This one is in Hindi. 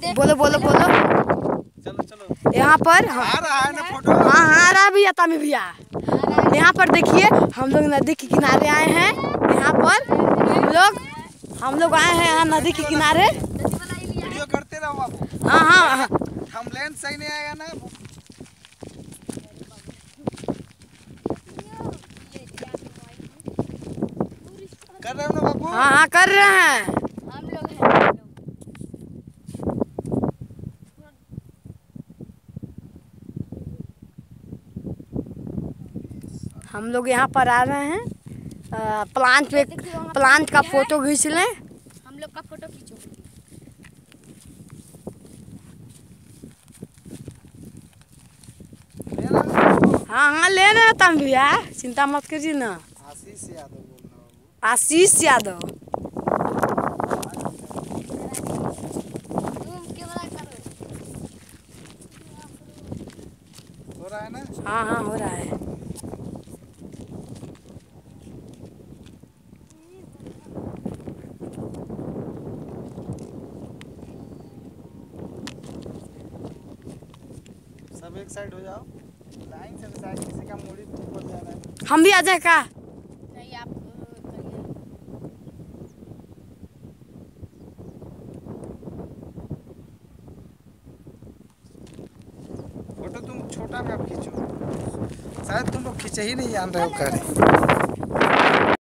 बोलो बोलो बोलो। चलो चलो यहाँ पर है हाँ आ रहा है भैया तमी भैया। यहाँ पर देखिए हम लोग नदी के किनारे आए हैं। यहाँ पर हम लोग हम लोग आए हैं यहाँ नदी के किनारे। वीडियो करते रहो बाबू हाँ हाँ हाँ। हम लेंस सही नहीं आएगा ना। कर रहे हो ना बाबू? हाँ हाँ कर रहे हैं हम लोग हैं हम लोग। हम लोग यहाँ पर आ रहे हैं। अ, प्लांट पे प्लांट का फ़ोटो खींच लें। हम लोग का फ़ोटो खींचो। हो? हाँ ले रहे हैं तम भैया। चिंता मत कीजिए ना। आशीष यादव आशीष यादव तुम कैमरा करो हो रहा है ना? हाँ हाँ हो रहा है। सब एक साइड हो जाओ। लाइन से साइड किसी का मूड़ी ऊपर जा रहा है। हम भी आ जाए का? नहीं आप फ़ोटो तुम छोटा में आप खींचो। शायद तुम लोग खींचे ही नहीं जान रहे हो कर